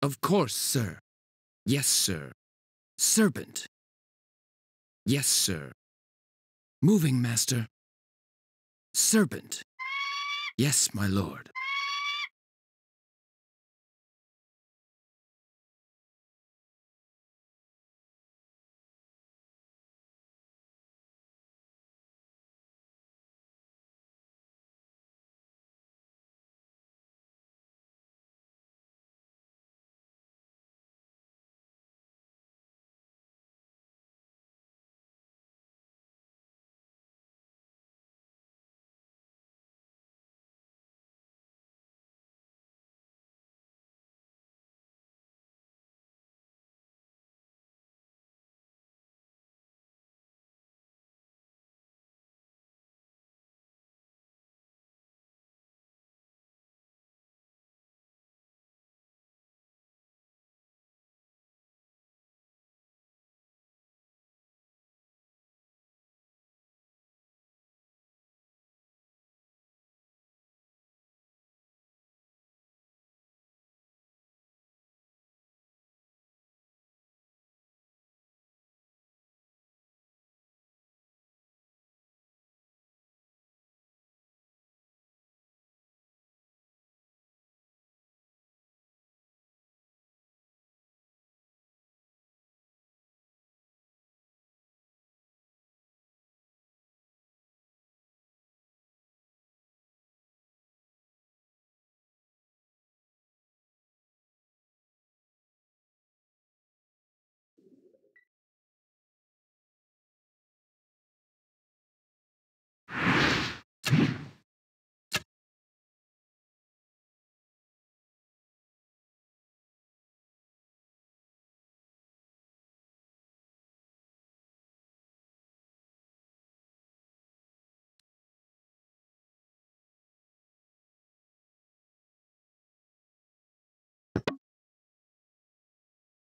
Of course, sir. Yes, sir. Serpent. Yes, sir. Moving master. Serpent. Yes, my lord.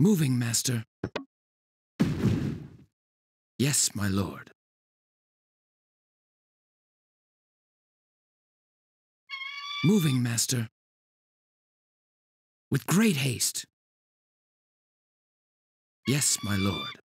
Moving, master. Yes, my lord. Moving, master. With great haste. Yes, my lord.